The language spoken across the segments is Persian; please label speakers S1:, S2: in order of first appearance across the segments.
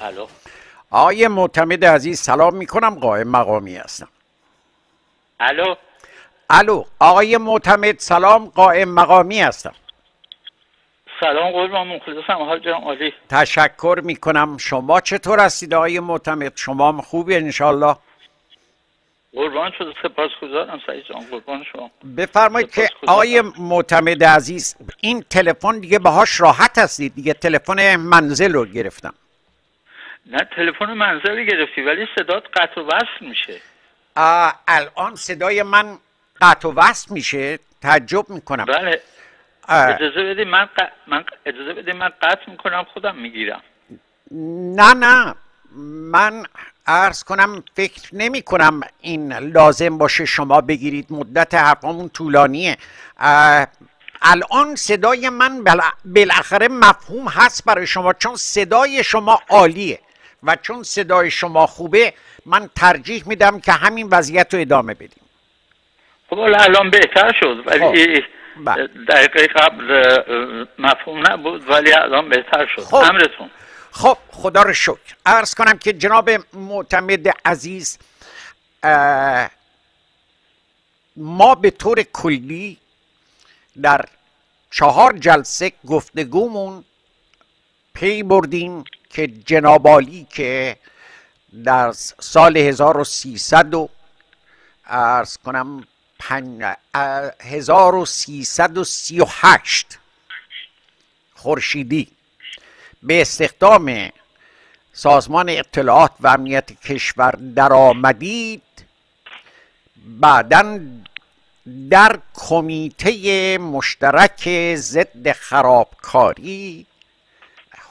S1: الو.
S2: آقای معتمد عزیز سلام می‌کنم. قائم مقامی هستم.
S1: الو.
S2: الو آقای معتمد سلام. قائم مقامی هستم.
S1: سلام قربان مخلصم حال جان عالی.
S2: تشکر می‌کنم. شما چطور هستید آقای معتمد؟ شما هم خوبی انشالله
S1: قربان شد سپاسگزارم سعید جان. قربان شما.
S2: بفرمایید که. آقای معتمد عزیز این تلفن دیگه باهاش راحت هستید. دیگه تلفن منزل رو گرفتم.
S1: نه تلفن منزلی گرفتی ولی صدات قطع و وصل میشه.
S2: آه، الان صدای من قطع و وصل میشه. تعجب می‌کنم.
S1: بله. اجازه بده من, ق... من اجازه بده من قطع می‌کنم خودم می‌گیرم.
S2: نه نه. من عرض کنم فکر نمی کنم این لازم باشه شما بگیرید. مدت حرفامون طولانیه. الان صدای من بالاخره مفهوم هست برای شما چون صدای شما عالیه. و چون صدای شما خوبه من ترجیح میدم که همین وضعیت رو ادامه بدیم.
S1: خب الان بهتر شد ولی
S2: خب، بله.
S1: دقیقه قبل مفهوم نبود ولی الان بهتر شد.
S2: خب.
S1: امرتون.
S2: خب خدا رو شکر. عرض کنم که جناب معتمد عزیز ما به طور کلی در چهار جلسه گفتگومون پی بردیم. که جناب عالی که در سال 1300 و ارز کنم پن... اه، 1338 خورشیدی به استخدام سازمان اطلاعات و امنیت کشور در آمدید بعدا در کمیته مشترک ضد خرابکاری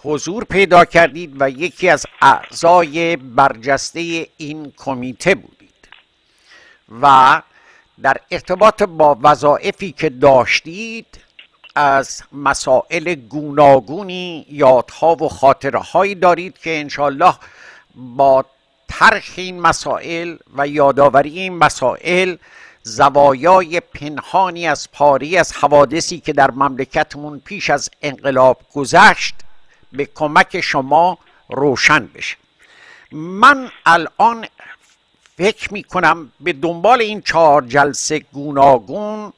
S2: حضور پیدا کردید و یکی از اعضای برجسته این کمیته بودید و در ارتباط با وظایفی که داشتید از مسائل گوناگونی یادها و خاطره هایی دارید که انشالله با طرح این مسائل و یادآوری این مسائل زوایای پنهانی از پاری از حوادثی که در مملکتمون پیش از انقلاب گذشت به کمک شما روشن بشه. من الان فکر می کنم به دنبال این چهار جلسه گوناگون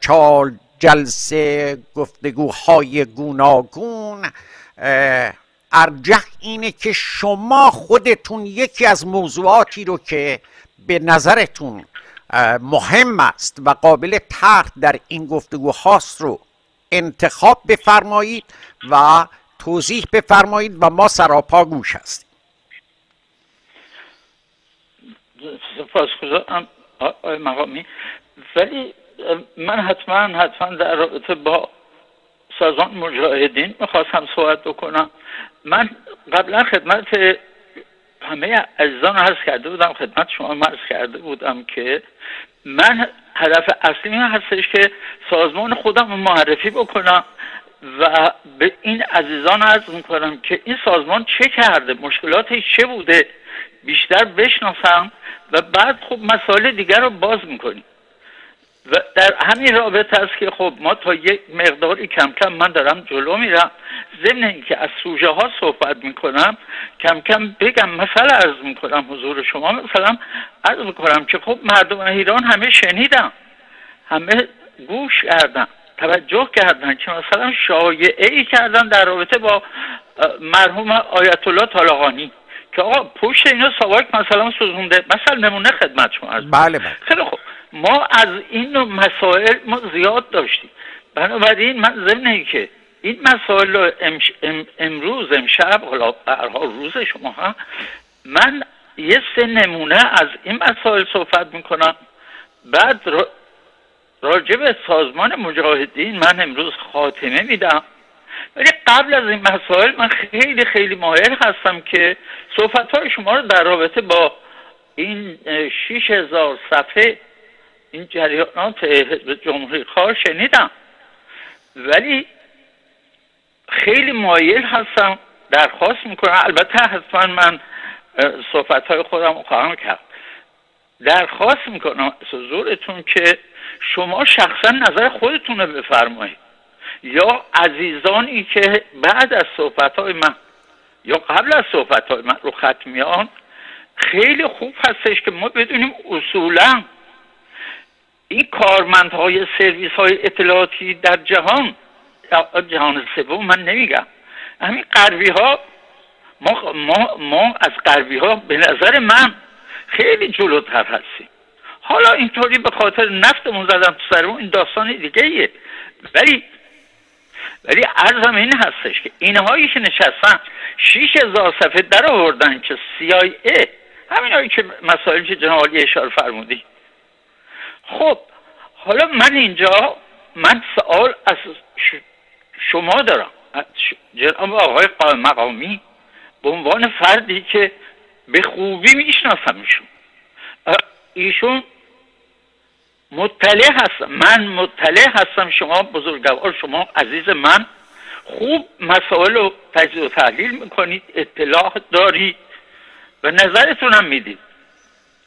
S2: چهار جلسه گفتگوهای گوناگون ارجح اینه که شما خودتون یکی از موضوعاتی رو که به نظرتون مهم است و قابل طرح در این گفتگوهاست رو انتخاب بفرمایید و توضیح بفرمایید و ما سراپا گوش هستیم.
S1: آقای مقامی. ولی من حتما حتما در رابطه با سازمان مجاهدین می‌خواستم صحبت بکنم. من قبلا خدمت همه عزیزان عرض کرده بودم خدمت شما عرض کرده بودم که من هدف اصلی هستش که سازمان خودم رو معرفی بکنم و به این عزیزان عرض می‌کنم که این سازمان چه کرده؟ مشکلاتش چه بوده؟ بیشتر بشناسم و بعد خب مسائل دیگر رو باز می‌کنیم. و در همین رابطه است که خب ما تا یک مقداری کم کم من دارم جلو میرم. ضمن اینکه از سوژه ها صحبت می‌کنم کم کم بگم مثلا عرض می‌کنم حضور شما مثلا عرض می‌کنم که خب مردم ایران همه شنیدم همه گوش کردن. توجه کردن که مثلا شایعه ای کردن در رابطه با مرحوم آیت الله طالقانی که آقا پشت اینا ساواک مثلا سوزونده مثلا نمونه خدمت شما عرض
S2: بله بله.
S1: خیلی خوب. ما از این نوع مسائل ما زیاد داشتیم. بنابراین من ضمن این که این مسائل رو امش- ام- امروز امشب حالا حال روز شما ها من یه سه نمونه از این مسائل صحبت می‌کنم. بعد راجع سازمان مجاهدین من امروز خاتمه میدم. ولی قبل از این مسائل من خیلی خیلی مایل هستم که صحبت های شما رو در رابطه با این شیش هزار صفحه این جریانات جمهوری خواه شنیدم. ولی خیلی مایل هستم درخواست می‌کنم. البته حتما من صحبت های خودم خواهم کرد. درخواست می‌کنم از حضورتون که شما شخصا نظر خودتون رو بفرمایید. یا عزیزانی که بعد از صحبت های من یا قبل از صحبت های من رو ختمیان خیلی خوب هستش که ما بدونیم اصولا این کارمندهای سرویس های اطلاعاتی در جهان جهان سوم من نمیگم. همین غربی ها ما, ما, ما از غربی ها به نظر من خیلی جلوتر هستیم. حالا اینطوری به خاطر نفتمون زدم تو سرمون این داستان دیگه ایه ولی ولی عرضم این هستش که اینهایی که نشستن شیش هزار صفحه در آوردن که CIA همین هایی که مسائل که جناب اشاره فرمودی. خب حالا من اینجا من سوال از شما دارم. جناب آقای مقامی به عنوان فردی که به خوبی می‌شناسم ایشون ایشون مطلع هستم. من مطلع هستم. شما بزرگوار شما عزیز من. خوب مسائل رو تجزیه و تحلیل می‌کنید اطلاع دارید و نظرتون هم می‌دید.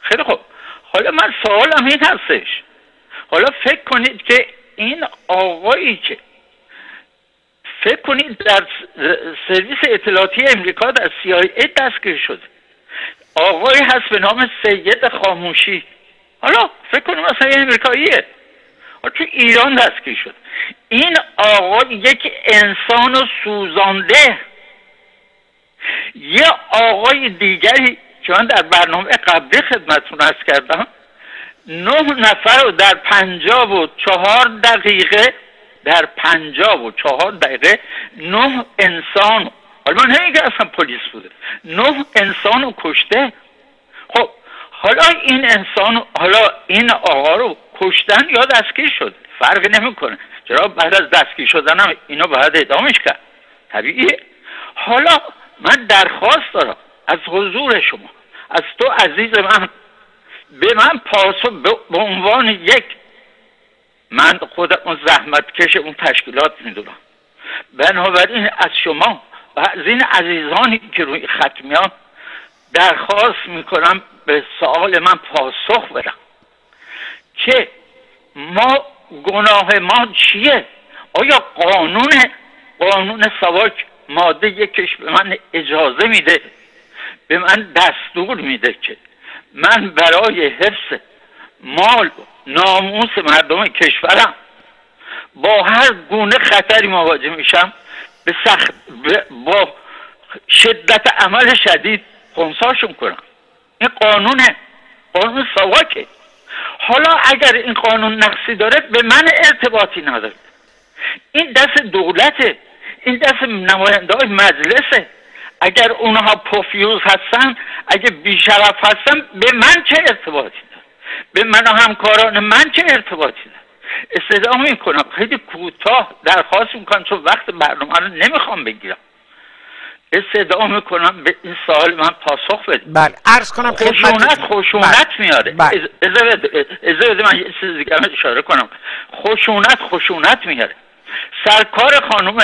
S1: خیلی خوب. حالا من سوالم این هستش. حالا فکر کنید که این آقایی که فکر کنید در سرویس اطلاعاتی امریکا در CIA دستگیر شده. آقایی هست به نام سید خاموشی. حالا فکر کنیم یه امریکاییه. تو ایران دستگیر شد. این آقا یک انسان سوزانده. یه آقای دیگری که من در برنامه قبلی خدمتون ارز کردم نه نفر رو در پنجاب و چهار دقیقه در پنجاب و چهار دقیقه نه انسان حالا من نمیگه اصلا پلیس بوده. نه انسان رو کشته حالا این انسان حالا این آقا رو کشتن یا دستگیر شد؟ فرقی نمی‌کنه. چرا بعد از دستگیر شدن هم اینو باید ادامش کرد؟ طبیعیه. حالا من درخواست دارم از حضور شما از تو عزیز من به من پاسخ به عنوان یک من خودم زحمت کش اون تشکیلات می‌دونم. بنابراین از شما و از این عزیزانی که روی ختمیان درخواست می‌کنم به سوال من پاسخ بدم. که ما گناه ما چیه؟ آیا قانون قانون سواک ماده یکش به من اجازه میده؟ به من دستور میده که من برای حفظ مال ناموس مردم کشورم با هر گونه خطری مواجه میشم. به سخت با شدت عمل شدید خونساشون کنم. این قانونه. قانون سواکه. حالا اگر این قانون نقصی داره به من ارتباطی نداره. این دست دولته. این دست نماینده های مجلسه. اگر اونها پوفیوز هستن اگه بیشرف هستن به من چه ارتباطی داره؟ به من و همکاران من چه ارتباطی داره؟ استدعا می‌کنم. خیلی کوتاه درخواست می‌کنم چون وقت برنامه رو نمی‌خوام بگیرم. استدعا می‌کنم به این سوال من پاسخ بدیم
S2: بله عرض کنم
S1: خشونت خشونت بله. میاره. بله. بده من یه چیز دیگه اشاره کنم. خشونت خشونت میاره. سرکار خانوم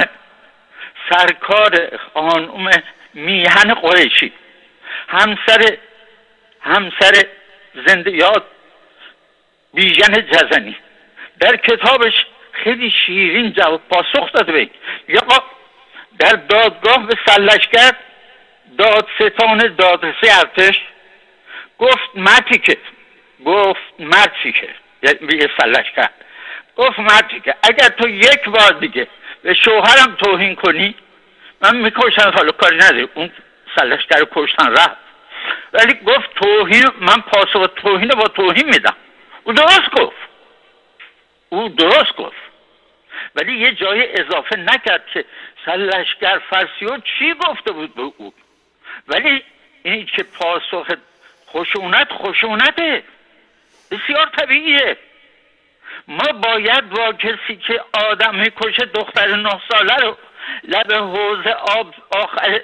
S1: سرکار خانوم میهن قریشی. همسر همسر زنده یاد بیژن جزنی. در کتابش خیلی شیرین جواب پاسخ داده به یا در دادگاه به سلشگر دادستان دادرسی ارتش گفت مردی که گفت مردی که یعنی سلش کرد گفت مردی که اگر تو یک بار دیگه به شوهرم توهین کنی من می‌کشم حالا کاری نداری. اون سلشگر کشتن رفت. ولی گفت توهین من پاسخ توهین با توهین میدم. او درست گفت. او درست گفت. ولی یه جای اضافه نکرد که سلشگر فرسیو چی گفته بود به او؟ ولی این که پاسخ خشونت خشونته. بسیار طبیعیه. ما باید با کسی که آدم می‌کشه دختر نه ساله رو لب حوز آب آخر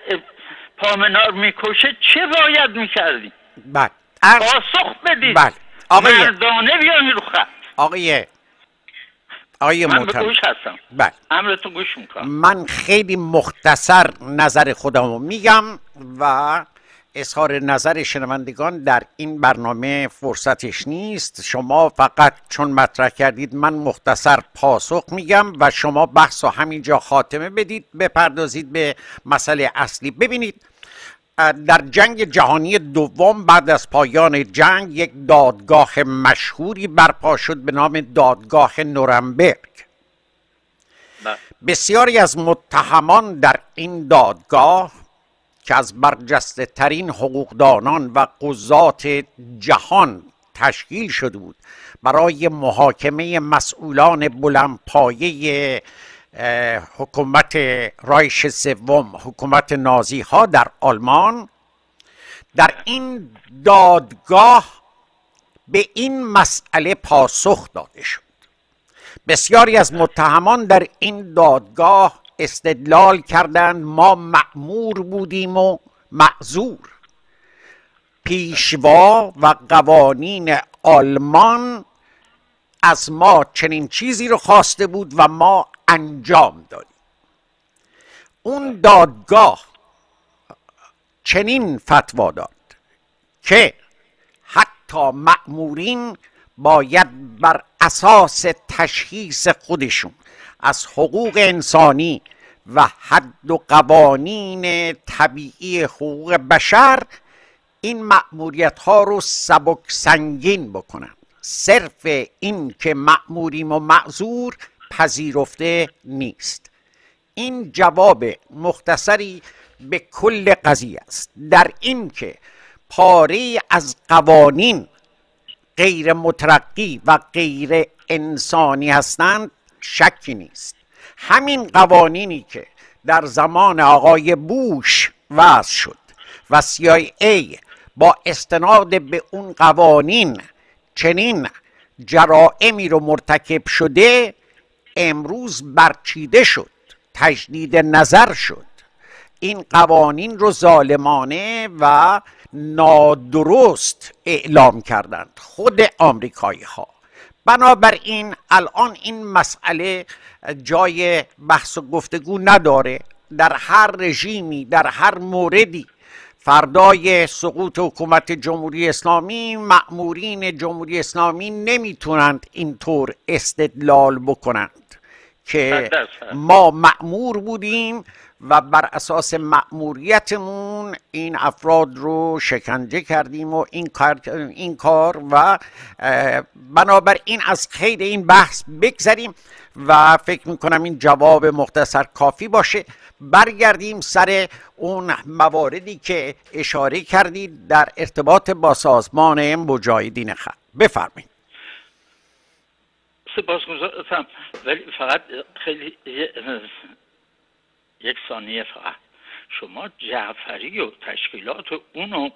S1: پامنار می‌کشه چه باید می‌کردیم؟
S2: بله.
S1: پاسخ بدید. بله. مردانه بیان رو خط.
S2: آقای آقای
S1: من گوش هستم.
S2: بله.
S1: امرتون گوش می‌کنم.
S2: من خیلی مختصر نظر خودمو میگم و اظهار نظر شنوندگان در این برنامه فرصتش نیست. شما فقط چون مطرح کردید من مختصر پاسخ میگم و شما بحث و همینجا خاتمه بدید بپردازید به مسئله اصلی. ببینید در جنگ جهانی دوم بعد از پایان جنگ یک دادگاه مشهوری برپا شد به نام دادگاه نورنبرگ بله. بسیاری از متهمان در این دادگاه که از برجسته ترین حقوقدانان و قضات جهان تشکیل شده بود برای محاکمه مسئولان بلندپایه حکومت رایش سوم حکومت نازی ها در آلمان. در این دادگاه به این مسئله پاسخ داده شد. بسیاری از متهمان در این دادگاه استدلال کردند ما معمور بودیم و معذور. پیشوا و قوانین آلمان از ما چنین چیزی رو خواسته بود و ما انجام دادیم اون دادگاه چنین فتوا داد که حتی مأمورین باید بر اساس تشخیص خودشون از حقوق انسانی و حد و قوانین طبیعی حقوق بشر این مأموریت ها رو سبک سنگین بکنن. صرف این که مأموریم و معذور پذیرفته نیست. این جواب مختصری به کل قضیه است. در این که پاره از قوانین غیر مترقی و غیر انسانی هستند شکی نیست. همین قوانینی که در زمان آقای بوش وضع شد و CIA با استناد به اون قوانین چنین جرائمی رو مرتکب شده امروز برچیده شد تجدید نظر شد. این قوانین رو ظالمانه و نادرست اعلام کردند خود آمریکایی ها بنابراین الان این مسئله جای بحث و گفتگو نداره. در هر رژیمی در هر موردی فردای سقوط حکومت جمهوری اسلامی مأمورین جمهوری اسلامی نمی‌تونند اینطور استدلال بکنند. که ما مأمور بودیم و بر اساس مأموریتمون این افراد رو شکنجه کردیم و این کار, این کار و بنابراین از خیر این بحث بگذریم و فکر می‌کنم این جواب مختصر کافی باشه. برگردیم سر اون مواردی که اشاره کردید در ارتباط با سازمان مجاهدین خلق. بفرمایید.
S1: سپاسگزارم ولی فقط خیلی یک ثانیه فقط شما جعفری و تشکیلات و اونو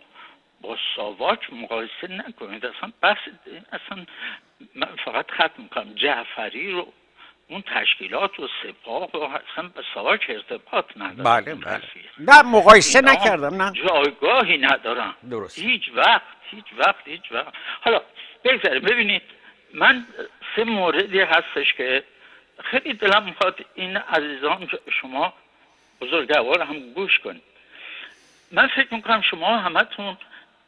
S1: با ساواک مقایسه نکنید اصلا بحث اصلا من فقط ختم می‌کنم جعفری رو اون تشکیلات و سپاه و اصلا به ساواک ارتباط ندارم
S2: بله بله نه مقایسه نکردم نه
S1: جایگاهی ندارم
S2: درست
S1: هیچ وقت هیچ وقت هیچ وقت حالا بگذاریم ببینید من سه موردی هستش که خیلی دلم می‌خواد این عزیزان شما بزرگوار هم گوش کنید. من فکر می‌کنم شما همتون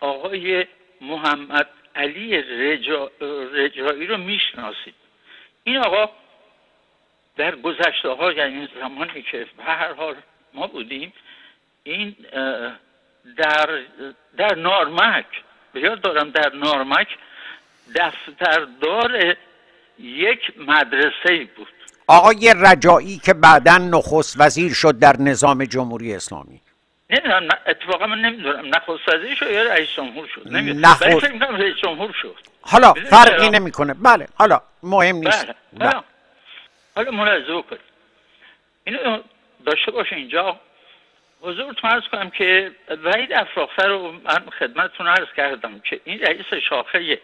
S1: آقای محمد علی رجا... رجایی رو می‌شناسید. این آقا در گذشته ها یعنی زمانی که به هر حال ما بودیم این در در نارمک به یاد دارم در نارمک دفتردار یک مدرسه بود.
S2: آقای رجایی که بعدا نخست وزیر شد در نظام جمهوری اسلامی.
S1: نمی‌دونم اتفاقا من نمی‌دونم. نخست وزیر شد یا رئیس جمهور شد؟ نمی‌دونم. فکر رئیس جمهور شد.
S2: حالا فرقی نمی‌کنه. بله حالا مهم نیست. بله. بله.
S1: بله. حالا ملاحظه بکنید اینو داشته باشه اینجا. حضورتون ارز کنم که وحید افراخته رو من خدمتتون عرض کردم که این رئیس شاخه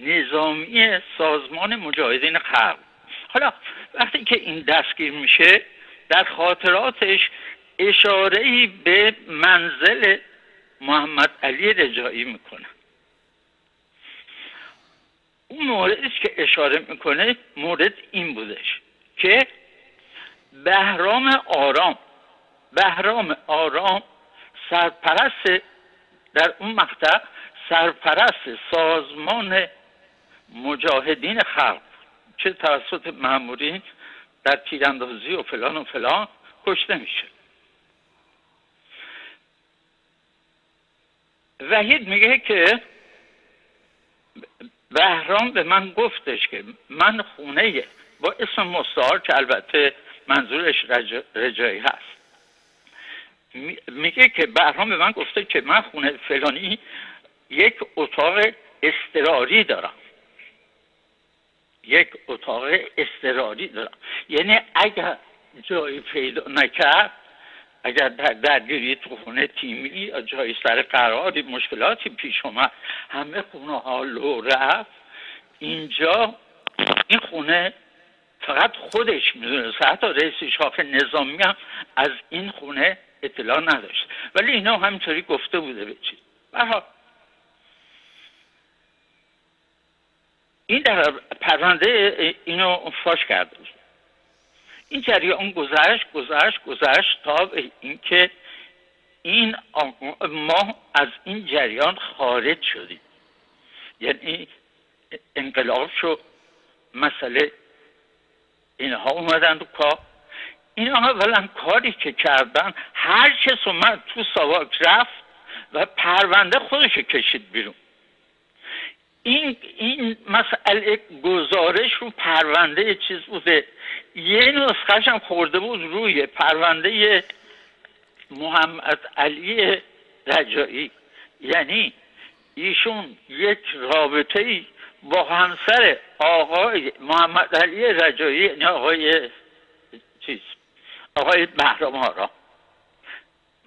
S1: نظامی سازمان مجاهدین خلق. حالا وقتی که این دستگیر میشه در خاطراتش اشاره به منزل محمد علی رجایی می‌کنه. اون موردی که اشاره می‌کنه مورد این بودش که بهرام آرام بهرام آرام سرپرست در اون مقطع سرپرست سازمان مجاهدین خلق چه توسط مامورین در تیراندازی و فلان و فلان کشته میشه. وحید میگه که بهرام به من گفتش که من خونه با اسم مستعار که البته منظورش رجایی هست. میگه که بهرام به من گفته که من خونه فلانی یک اتاق استراری دارم. یک اتاق استراری دارم. یعنی اگر جایی پیدا نکرد اگر در درگیری تو خونه تیمی یا جایی سر قراری مشکلاتی پیش اومد همه خونه ها لو رفت. اینجا این خونه فقط خودش می‌دونست. حتی رئیس شاخ نظامی هم از این خونه اطلاع نداشت. ولی اینا همینطوری گفته بوده به چی؟ این در پرونده اینو فاش کرده بود این جریان گذشت گذشت گذشت تا اینکه این ما از این جریان خارج شدیم. یعنی انقلاب شد مسئله اینها اومدن تو کار. اینها اولا کاری که کردن هر کس اومد تو ساواک رفت و پرونده خودش کشید بیرون. این این مسئله گزارش رو پرونده چیز بوده. یه نسخهش هم خورده بود روی پرونده محمد علی رجایی. یعنی ایشون یک رابطه ای با همسر آقای محمد علی رجایی یعنی آقای چیز آقای بهرام آرام.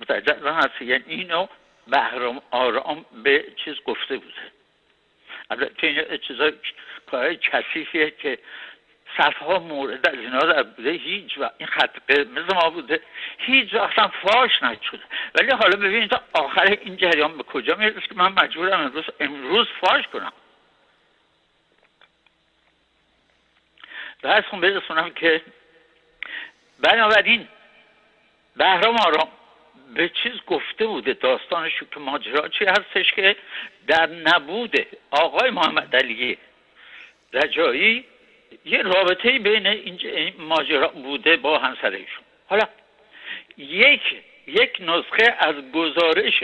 S1: متوجه هست یعنی اینو بهرام آرام به چیز گفته بوده. البته این چیزای کارهای کثیفیه که صفها مورد از اینا در بوده هیچ و این خط قرمز ما بوده. هیچ هم فاش نشده. ولی حالا ببینید تا آخر این جریان به کجا می‌رسه که من مجبورم امروز امروز فاش کنم. و خون برسونم که بنابراین بهرام آرام به چیز گفته بوده داستانش که ماجرا چی هستش که در نبود آقای محمد علی رجایی یه رابطه بین این ماجرا بوده با همسرشون حالا یک یک نسخه از گزارش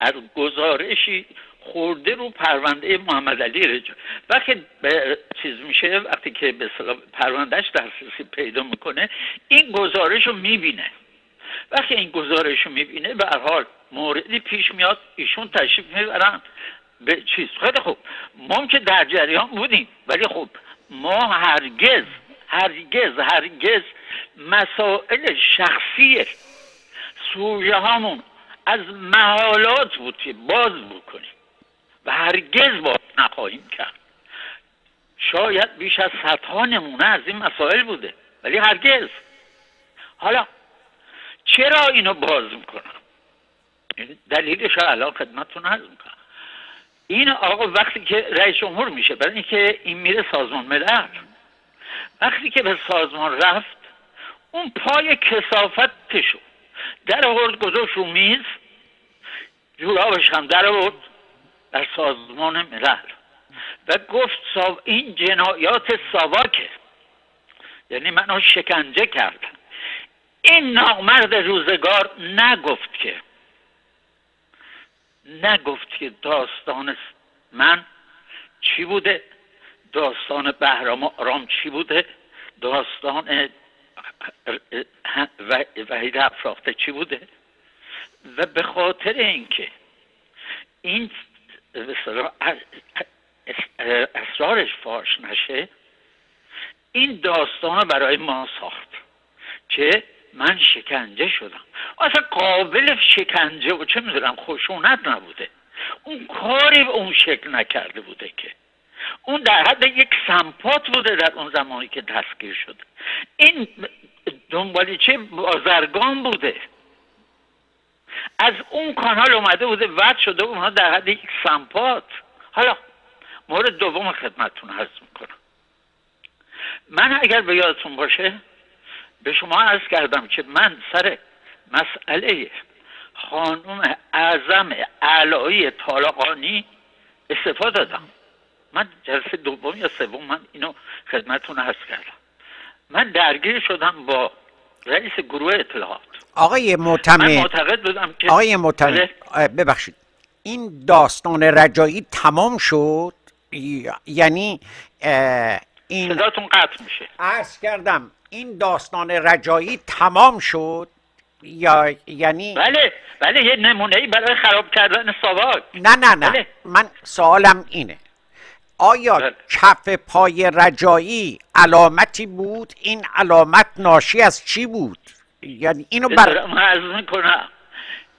S1: از گزارشی خورده رو پرونده محمد علی رجا وقتی به چیز میشه وقتی که به پروندهش دسترسی پیدا می‌کنه این گزارش رو می‌بینه. وقتی این گزارش رو می‌بینه به حال موردی پیش میاد ایشون تشریف می‌برن. به چیز؟ خیلی خوب. ما که در جریان بودیم. ولی خب ما هرگز هرگز هرگز مسائل شخصی سوژه هامون از محالات بود که باز بکنیم. و هرگز باز نخواهیم کرد. شاید بیش از صدها نمونه از این مسائل بوده. ولی هرگز. حالا چرا اینو باز می‌کنم؟ دلیلش رو الان خدمتتون عرض می‌کنم. این آقا وقتی که رئیس جمهور میشه برای اینکه این میره سازمان ملل. وقتی که به سازمان رفت اون پای کسافتشو در آورد گذاشت رو میز جورابش هم در آورد در سازمان ملل. و گفت این جنایات ساواکه. یعنی منو شکنجه کردن این نامرد روزگار نگفت که نگفت که داستان من چی بوده داستان بهرام آرام چی بوده داستان وحید افراخته چی بوده و به خاطر اینکه این اسرارش فاش نشه این داستان برای ما ساخت که من شکنجه شدم. اصلا قابل شکنجه و چه می‌دونم خشونت نبوده. اون کاری به اون شکل نکرده بوده که. اون در حد یک سمپات بوده در اون زمانی که دستگیر شده. این دنبالیچه بازرگان بوده؟ از اون کانال اومده بوده ود شده اونها در حد یک سمپات. حالا مورد دوم خدمتتون عرض می‌کنم. من اگر به یادتون باشه به شما عرض کردم که من سر مسئله خانم اعظم علایی طالقانی استفاده دادم. من جلسه دوم یا سوم من اینو خدمتون هست کردم. من درگیر شدم با رئیس گروه اطلاعات.
S2: آقای
S1: من
S2: معتمد
S1: معتقد بودم که
S2: آقای معتمد
S1: بله.
S2: ببخشید. این داستان رجایی تمام شد؟ یعنی این
S1: صداتون قطع میشه.
S2: عرض کردم این داستان رجایی تمام شد؟ یا یعنی
S1: بله بله یه نمونه ای برای خراب کردن ساواک
S2: نه نه نه.
S1: بله.
S2: من سوالم اینه. آیا
S1: بله.
S2: کف پای رجایی علامتی بود؟ این علامت ناشی از چی بود؟ یعنی اینو بر...
S1: دارم عرض می‌کنم.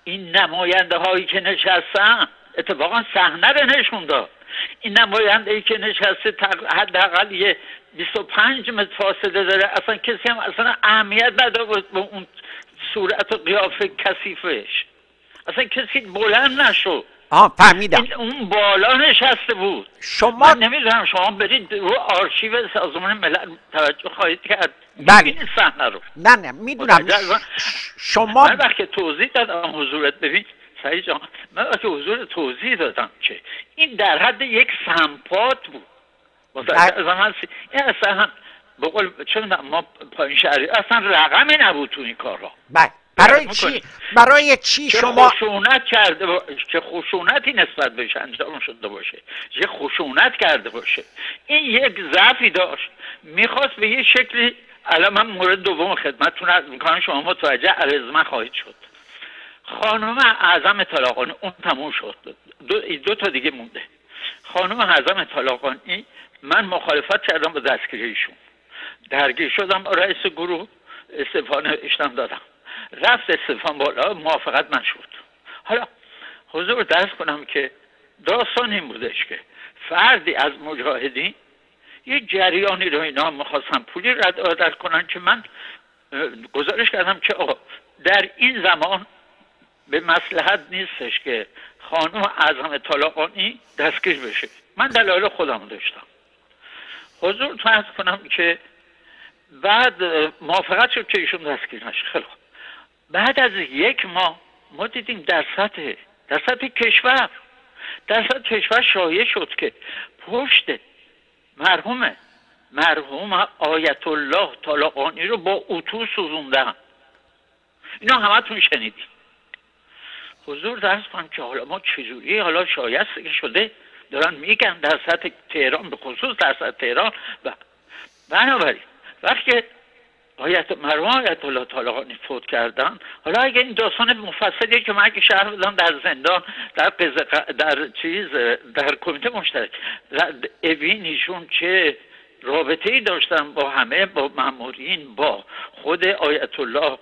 S1: این نماینده هایی که نشستن اتفاقا صحنه رو نشون داد. این نماینده ای که نشسته حداقل یه 25 متر فاصله داره. اصلا کسی هم اصلا اهمیت نداره به اون صورت و قیافه کثیفش. اصلا کسی بلند نشد.
S2: آه فهمیدم.
S1: اون بالا نشسته بود.
S2: شما
S1: من نمی‌دونم شما برید رو آرشیو سازمان ملل توجه خواهید کرد.
S2: بله.
S1: صحنه رو.
S2: نه نه می‌دونم. شما
S1: من وقتی توضیح دادم حضورت ببین سعید جان من وقتی حضور توضیح دادم که این در حد یک سمپات بود. هستی؟ این اصلا هم به قول چه می‌دونم ما پایین شهری اصلا رقمی نبود تو این کارها
S2: بله. برای
S1: بله،
S2: چی. برای چی شما
S1: خشونت کرده با... چه خشونتی نسبت بهش انجام شده باشه؟ چه خشونت کرده باشه؟ این یک ضعفی داشت. می‌خواست به یه شکلی الان من مورد دوم خدمتتون عرض می‌کنم شما متوجه الزمه خواهید شد. خانم اعظم طلاقانی اون تموم شد. دو, دو تا دیگه مونده. خانم اعظم طلاقانی من مخالفت کردم با دستگیری ایشون. درگیر شدم رئیس گروه استعفا نوشتم دادم. رفت استعفا بالا موافقت نشد حالا حضور درس کنم که داستان این بودش که فردی از مجاهدین یه جریانی رو اینا می‌خواستن پولی رد بدل کنن که من گزارش کردم که آقا در این زمان به مسلحت نیستش که خانم اعظم طلاقانی دستگیر بشه. من دلایل خودم داشتم. حضور فرض کنم که بعد موافقت شد که ایشون دستگیر نشه. خیلی. بعد از یک ماه ما دیدیم در سطح در سطح کشور در سطح کشور شایع شد که پشت مرحوم مرحوم آیت الله طالقانی رو با اتو سوزوندن. اینا همتون شنیدید حضور درس کنم که حالا ما چجوری حالا شایسته که شده دارن میگن در سطح تهران به خصوص در سطح تهران. و بنابراین وقتی آیت مرحوم آیت الله طالقانی فوت کردن حالا اگه این داستان مفصلیه که من اگه شهر بدم در زندان در قز- در چیز در کمیته مشترک اوین ایشون چه رابطه ای داشتن با همه با مامورین با خود آیت الله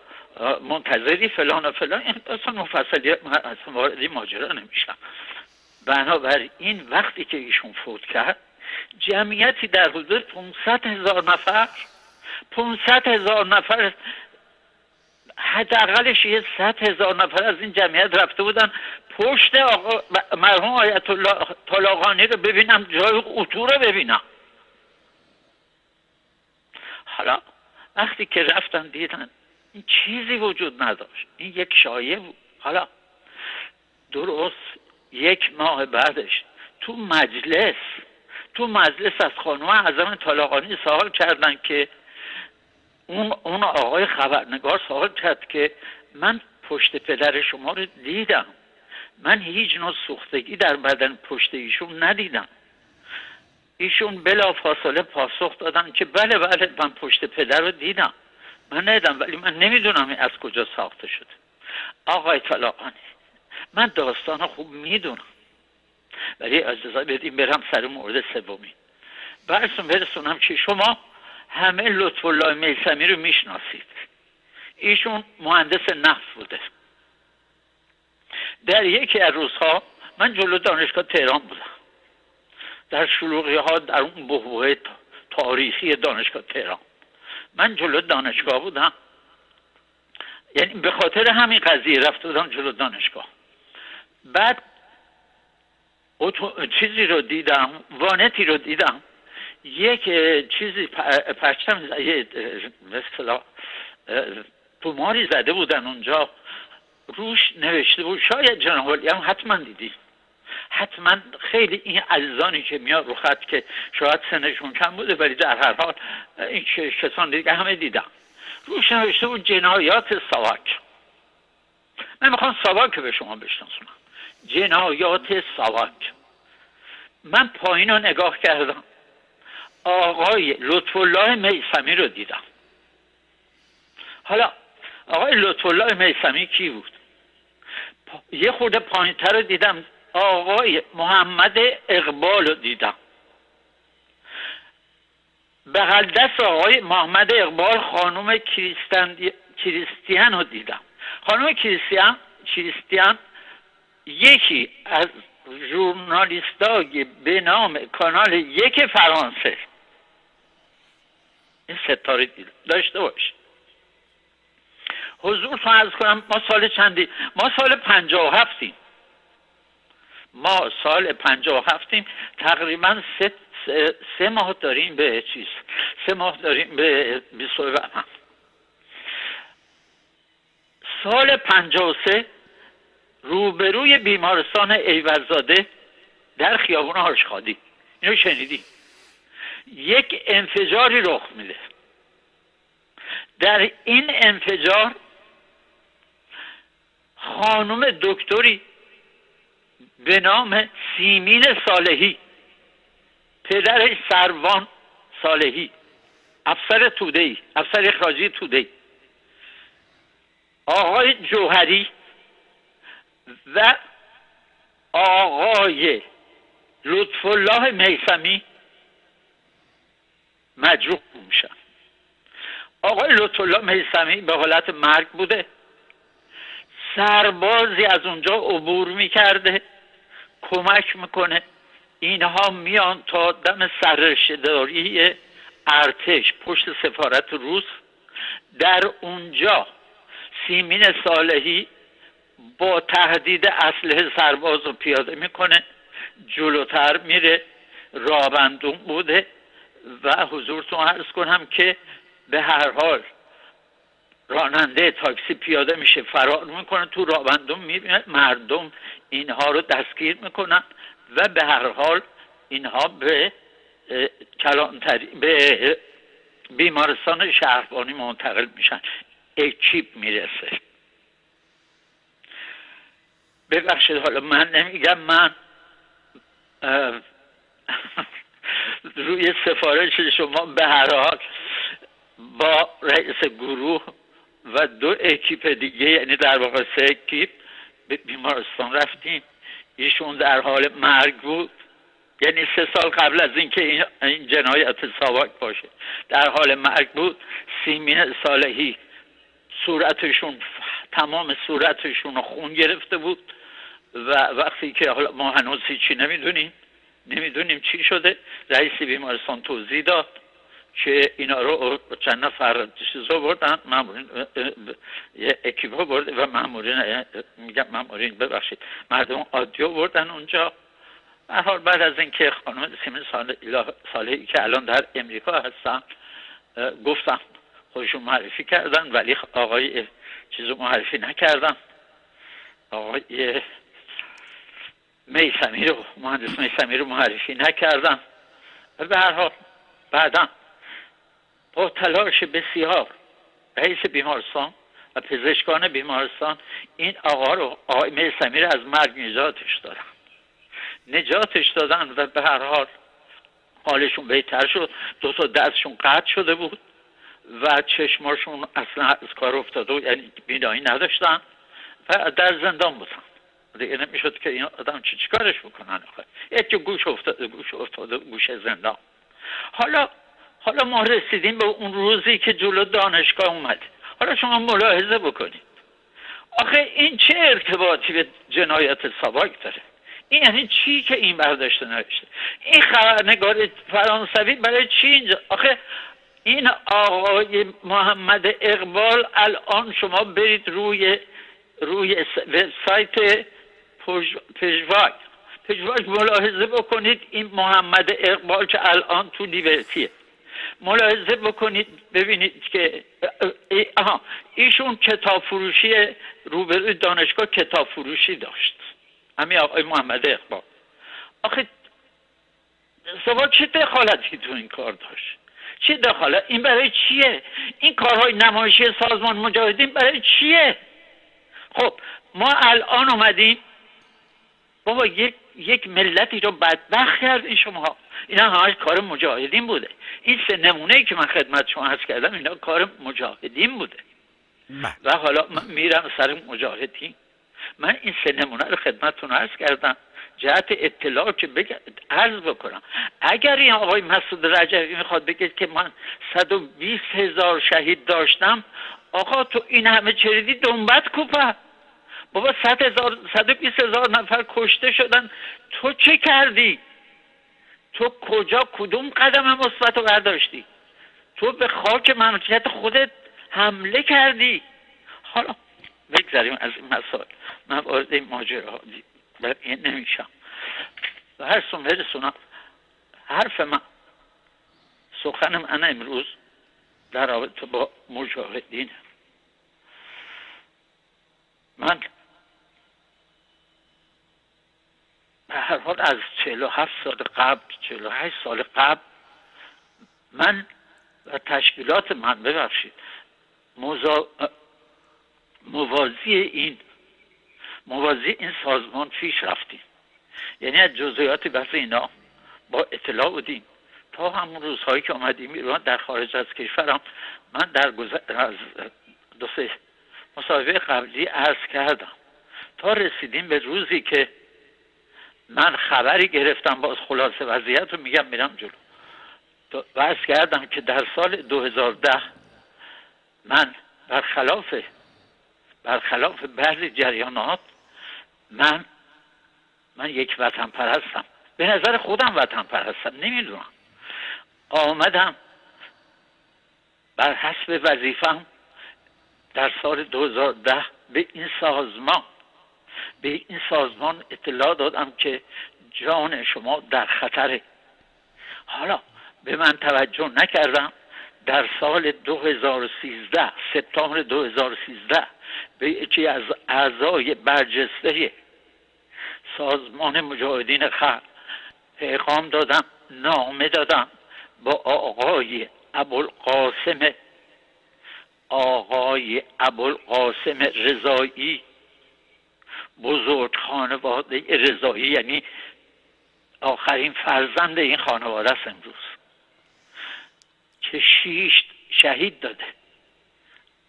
S1: منتظری فلان و فلان. این داستان مفصلی من اصلا وارد این ماجرا نمیشم بنابراین وقتی که ایشون فوت کرد جمعیتی در حدود 500 هزار نفر 500 هزار نفر حداقلش یه 100 هزار نفر از این جمعیت رفته بودن. پشت آقا مرحوم آیت الله طلاقانی رو ببینم جای اتو رو ببینم. حالا وقتی که رفتن دیدن این چیزی وجود نداشت. این یک شایعه بود. حالا درست یک ماه بعدش تو مجلس تو مجلس از خانم اعظم طلاقانی سوال کردن که اون, اون آقای خبرنگار سوال کرد که من پشت پدر شما رو دیدم. من هیچ نوع سوختگی در بدن پشت ایشون ندیدم. ایشون بلا فاصله پاسخ دادن که بله بله من پشت پدر رو دیدم. من ندیدم ولی من نمی‌دونم از کجا ساخته شده. آقای طلاقانی من داستان خوب می‌دونم. ولی اجازه بدیم برم سر مورد سومی. برسون برسونم که شما همه لطف الله میسمی رو می‌شناسید. ایشون مهندس نفت بوده. در یکی از روزها من جلو دانشگاه تهران بودم. در شلوغی ها در اون بحبوه تاریخی دانشگاه تهران. من جلو دانشگاه بودم. یعنی به خاطر همین قضیه رفته بودم جلو دانشگاه. بعد. چیزی رو دیدم وانتی رو دیدم. یک چیزی پرچم مثلا توماری زده بودن اونجا. روش نوشته بود. شاید جناب هم حتما دیدی. حتما خیلی این عزیزانی که میاد رو خط که شاید سنشون کم بوده ولی در هر حال این کسان دیگه همه دیدم روش نوشته بود جنایات ساواک. من می‌خوام ساواک به شما بشناسونم. جنایات ساواک. من پایین رو نگاه کردم. آقای لطف الله میسمی رو دیدم. حالا آقای لطف الله میسمی کی بود؟ یه خورده پایین تر رو دیدم. آقای محمد اقبال رو دیدم. بغل دست آقای محمد اقبال خانوم کریستیان رو دیدم. خانوم کریستیان کریستیان یکی از ژورنالیستای به نام کانال یک فرانسه. این ستاره داشته باش. حضور از کنم ما سال چندی ما سال پنجاه هفتیم. ما سال پنجاه هفتیم. تقریبا سه, سه ماه داریم به چیز. سه ماه داریم به بیسوی سال پنجاه سه روبروی بیمارستان ایورزاده در خیابون هاشخادی اینو شنیدی؟ یک انفجاری رخ میده. در این انفجار خانم دکتری به نام سیمین صالحی پدرش سروان صالحی افسر توده ای افسر اخراجی توده ای آقای جوهری و آقای لطف الله میسمی مجروح میشن آقای لطف الله میسمی به حالت مرگ بوده؟ سربازی از اونجا عبور می‌کرده کمک می‌کنه. اینها میان تا دم سررشداری ارتش پشت سفارت روس. در اونجا سیمین صالحی با تهدید اسلحه سرباز رو پیاده می‌کنه جلوتر میره رابندون بوده و حضورتون عرض کنم که به هر حال راننده تاکسی پیاده میشه فرار می‌کنه تو رابندون می‌بینه مردم اینها رو دستگیر می‌کنن و به هر حال اینها به کلانتری به بیمارستان شهربانی منتقل میشن. اکیپ می‌رسه. ببخشید حالا من نمیگم من روی سفارش شما به هر حال با رئیس گروه و دو اکیپ دیگه یعنی در واقع سه اکیپ به بیمارستان رفتیم. ایشون در حال مرگ بود. یعنی سه سال قبل از اینکه این جنایت ساواک باشه. در حال مرگ بود. سیمین صالحی صورتشون تمام صورتشون خون گرفته بود. و وقتی که حالا ما هنوز هیچی نمی‌دونیم نمی‌دونیم چی شده. رئیس بیمارستان توضیح داد که اینا رو چند نفر چیزا بردن مامورین یه اکیپا برده و مامورین میگم مامورین ببخشید مردم عادی بردن اونجا. حال بعد از اینکه خانم سیمین ساله که الان در امریکا هستن گفتم خودشون معرفی کردن ولی آقای چیزو معرفی نکردن. آقای میسمی رو مهندس میسمی رو معرفی نکردن و به هر حال بعدا با تلاش بسیار رئیس بیمارستان و پزشکان بیمارستان این آقا رو آقای میسمی رو از مرگ نجاتش دادن. نجاتش دادن و به هر حال حالشون بهتر شد. دو تا دستشون قطع شده بود و چشماشون اصلا از کار افتاده یعنی بینایی نداشتن و در زندان بودن. دیگه نمی‌شد که این آدم چی چیکارش بکنن؟ آخه یک گوش افتاده گوش افتاده گوش زندان. حالا حالا ما رسیدیم به اون روزی که جلو دانشگاه اومد. حالا شما ملاحظه بکنید. آخه این چه ارتباطی به جنایت ساواک داره؟ این یعنی چی که این برداشته نوشته این خبرنگار فرانسوی برای چی اینجا؟ آخه این آقای محمد اقبال الان شما برید روی روی سایت پژواک پژواک ملاحظه بکنید این محمد اقبال که الان تو لیبرتیه. ملاحظه بکنید ببینید که آها ایشون کتاب فروشی روبروی دانشگاه کتاب فروشی داشت. همین آقای محمد اقبال. آخه سوا چه دخالتی تو این کار داشت؟ چه دخالت؟ این برای چیه؟ این کارهای نمایشی سازمان مجاهدین برای چیه؟ خب ما الان اومدیم بابا یک یک ملتی رو بدبخت کردین شما. اینا همش کار مجاهدین بوده. این سه نمونه ای که من خدمت شما هست کردم اینا کار مجاهدین بوده. بله. و حالا من میرم سر مجاهدین. من این سه نمونه رو خدمتتون عرض کردم. جهت اطلاع که بگم عرض بکنم. اگر این آقای مسعود رجبی می‌خواد بگه که من 120 هزار شهید داشتم آقا تو این همه چریدی دنبت کوپه؟ بابا 100 هزار 120 هزار نفر کشته شدن. تو چه کردی؟ تو کجا کدوم قدم مثبت رو برداشتی؟ تو به خاک مملکت خودت حمله کردی. حالا بگذاریم از این مسائل. من وارد این ماجرا. این نمیشم. و هر سون برسونم. حرف من. سخن من امروز در رابطه با مجاهدین من به هر حال از 47 سال قبل 48 سال قبل من و تشکیلات من ببخشید موازی این موازی این سازمان پیش رفتیم. یعنی از جزئیات بحث اینا با اطلاع بودیم. تا همون روزهایی که آمدیم ایران در خارج از کشورم من در گذر از دو سه مصاحبه قبلی عرض کردم. تا رسیدیم به روزی که من خبری گرفتم باز خلاصه وضعیت رو میگم میرم جلو. بحث کردم که در سال 2010 من برخلاف برخلاف بعضی جریانات من من یک وطن پرستم به نظر خودم وطن پرستم نمی‌دونم. آمدم بر حسب وظیفم در سال 2010 به این سازمان به این سازمان اطلاع دادم که جان شما در خطره. حالا به من توجه نکردم. در سال 2013 سپتامبر 2013 به یکی از اعضای برجسته سازمان مجاهدین خلق پیغام دادم نامه دادم با آقای ابوالقاسم آقای ابوالقاسم رضایی بزرگ خانواده رضایی یعنی آخرین فرزند این خانواده است امروز. که شیش شهید داده.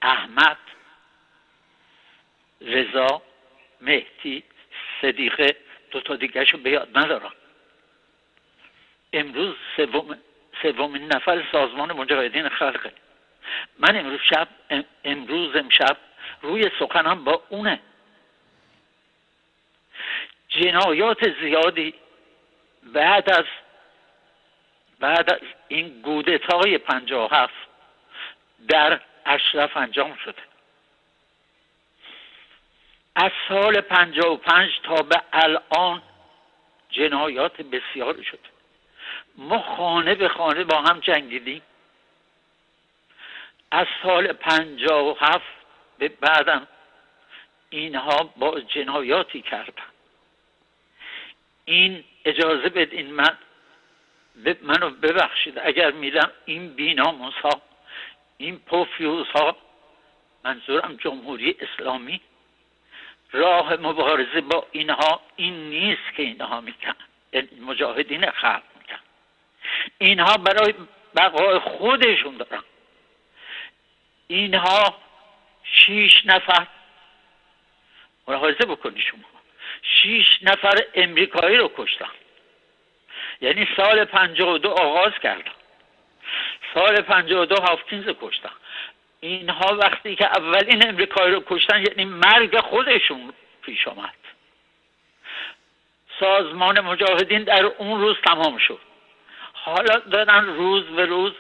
S1: احمد رضا مهدی صدیقه دو تا دیگرشو به یاد ندارم. امروز سوم سومین نفر سازمان مجاهدین خلقه. من امروز شب امروز امشب روی سخنم با اونه. جنایات زیادی بعد از بعد از این گودتای پنجاه هفت در اشرف انجام شده. از سال پنجاه و پنج تا به الان جنایات بسیار شده ما خانه به خانه با هم جنگیدیم. از سال پنجاه و هفت به بعدم اینها با جنایاتی کردن. این اجازه بدین من منو ببخشید. اگر میدم این بیناموس ها این پوفیوز ها منظورم جمهوری اسلامی راه مبارزه با اینها این نیست که اینها میکن یعنی مجاهدین خلق میکن اینها برای بقای خودشون دارن. اینها شیش نفر ملاحظه بکنی شما. شیش نفر امریکایی رو کشتن. یعنی سال دو آغاز کردن. سال دو هافکینز کشتن. اینها وقتی که اولین امریکایی رو کشتن یعنی مرگ خودشون پیش آمد سازمان مجاهدین در اون روز تمام شد. حالا دارن روز به روز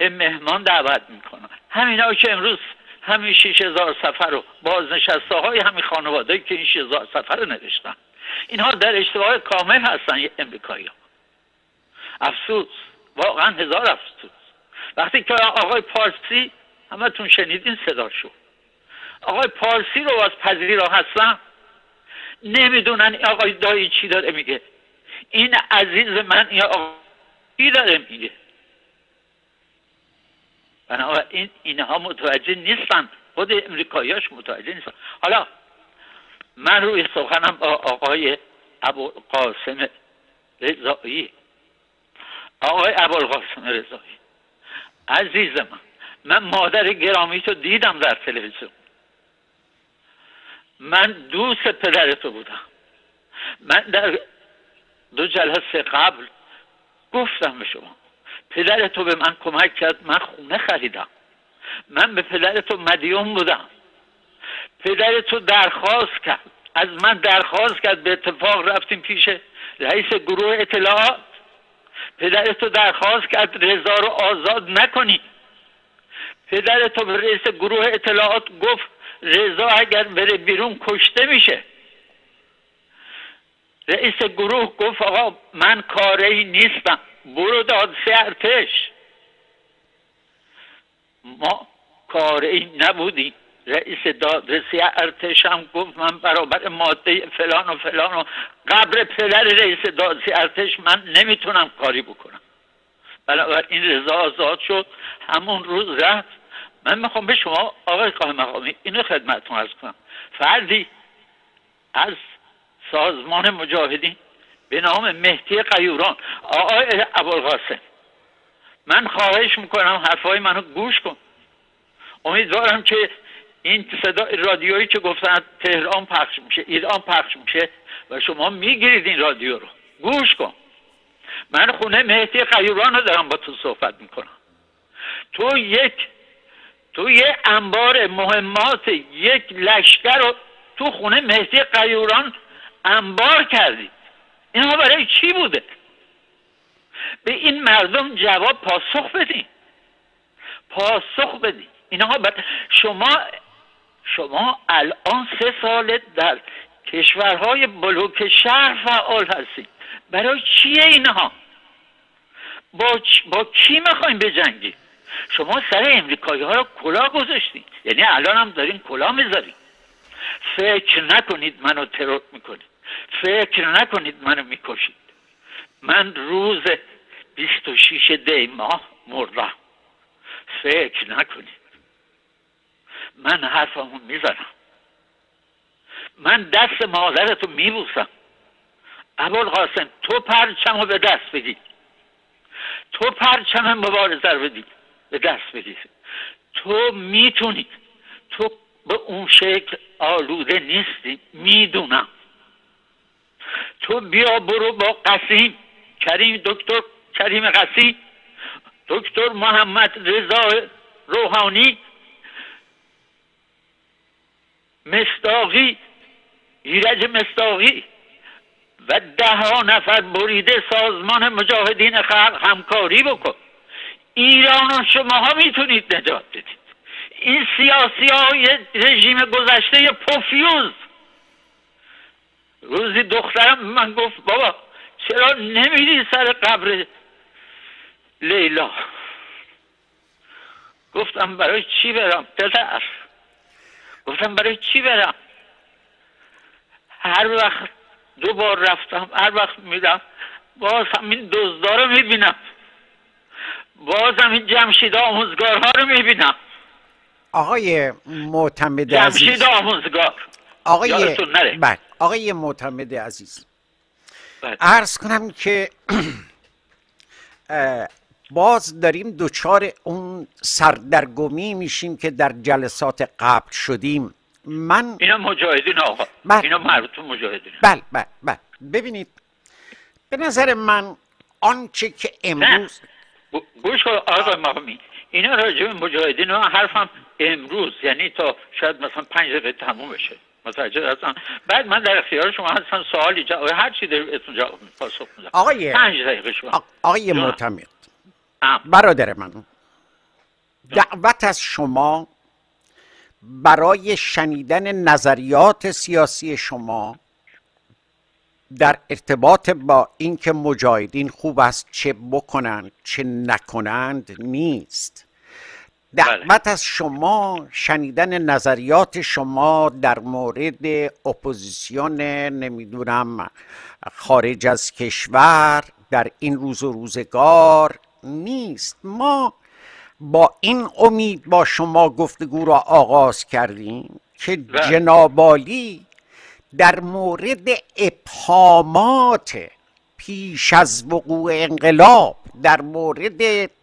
S1: مهمان دعوت می‌کنن. همینا که امروز همین شیش هزار سفر رو بازنشسته های همین خانواده که این شیش هزار سفر رو نوشتن. اینها در اشتباه کامل هستن امریکایی ها. افسوس. واقعا هزار افسوس. وقتی که آقای پارسی همتون شنیدین صداشو. آقای پارسی رو از پذیرا هستن. نمی‌دونن آقای دایی چی داره میگه. این عزیز من یا چی داره میگه. بنابراین اینها متوجه نیستن. خود امریکاییاش متوجه نیستن. حالا من روی سخنم با آقای ابوالقاسم رضایی. آقای ابوالقاسم رضایی. عزیز من من مادر گرامی تو دیدم در تلویزیون. من دوست پدر تو بودم. من در دو جلسه قبل گفتم به شما. پدر تو به من کمک کرد من خونه خریدم. من به پدر تو مدیون بودم. پدر تو درخواست کرد. از من درخواست کرد به اتفاق رفتیم پیش رئیس گروه اطلاعات. پدر تو درخواست کرد رضا رو آزاد نکنی. پدر تو به رئیس گروه اطلاعات گفت رضا اگر بره بیرون کشته میشه. رئیس گروه گفت آقا من کاری نیستم. برو دادسه ارتش ما کاری نبودیم رئیس دادرسی ارتش هم گفت من برابر ماده فلان و فلان و قبر پدر رئیس دادرسی ارتش من نمی‌تونم کاری بکنم. بنابراین رضا آزاد شد. همون روز رفت. من می‌خوام به شما آقای قائم مقامی اینو خدمتتون ارز کنم. فردی از سازمان مجاهدین به نام مهدی قیوران. آقای ابوالقاسم من خواهش می‌کنم حرفای منو گوش کن. امیدوارم که این صدا رادیویی که گفتن تهران پخش میشه ایران پخش میشه و شما می‌گیرید این رادیو رو. گوش کن. من خونه مهدی قیوران رو دارم با تو صحبت می‌کنم. تو یک تو یه انبار مهمات یک لشکر رو تو خونه مهدی قیوران انبار کردی. اینها برای چی بوده؟ به این مردم جواب پاسخ بدین. پاسخ بدین. اینها بر... شما شما الان سه سال در کشورهای بلوک شهر فعال هستید برای چیه اینها؟ با, با کی می‌خوایم بجنگیم شما سر امریکایی ها رو کلا گذاشتید یعنی الان هم دارین کلا می‌ذارید فکر نکنید منو ترور می‌کنید. فکر نکنید منو می‌کشید. من روز 26 دی ماه مردم. فکر نکنید. من حرفمو می‌زنم. من دست مادرتو میبوسم. قاسم تو پرچم رو به دست بگیر تو پرچم مبارزه رو به دست بگیر تو می‌تونی تو به اون شکل آلوده نیستی. می‌دونم. تو بیا برو با قسیم کریم دکتر کریم قسیم دکتر محمد رضا روحانی. مستاقی ایرج مستاقی و ده ها نفر بریده سازمان مجاهدین خلق همکاری بکن. ایران و شما ها می‌تونید نجات بدید. این سیاسی های رژیم گذشته پوفیوز. روزی دخترم من گفت بابا چرا نمیری سر قبر لیلا؟ گفتم برای چی برم پدر؟ گفتم برای چی برم؟ هر وقت دو بار رفتم هر وقت میرم باز همین دزدار رو می‌بینم. باز همین جمشید آموزگارها رو می‌بینم.
S2: آقای معتمد عزیز.
S1: جمشید آموزگار.
S2: آقای بله آقای معتمد عزیز. بله. عرض کنم که باز داریم دوچار اون سردرگمی میشیم که در جلسات قبل شدیم. من
S1: اینا مجاهدین آقا. بل... اینا مربوط مجاهدین.
S2: بله بله بله. ببینید به نظر من آنچه که امروز
S1: گوش کن آقا مهمی اینا راجع به مجاهدین ها حرفم امروز یعنی تا شاید مثلا پنج دقیقه تموم بشه متوجه هستم. بعد من در اختیار شما هستم سوالی جواب هر چی در اتون جواب پاسخ میدم.
S2: آقای
S1: پنج دقیقه شما.
S2: آقای معتمد. برادر من دعوت از شما برای شنیدن نظریات سیاسی شما در ارتباط با اینکه مجاهدین خوب است چه بکنند چه نکنند نیست. دعوت از شما شنیدن نظریات شما در مورد اپوزیسیون نمی‌دونم خارج از کشور در این روز و روزگار نیست. ما با این امید با شما گفتگو را آغاز کردیم که جنابالی در مورد ابهامات پیش از وقوع انقلاب در مورد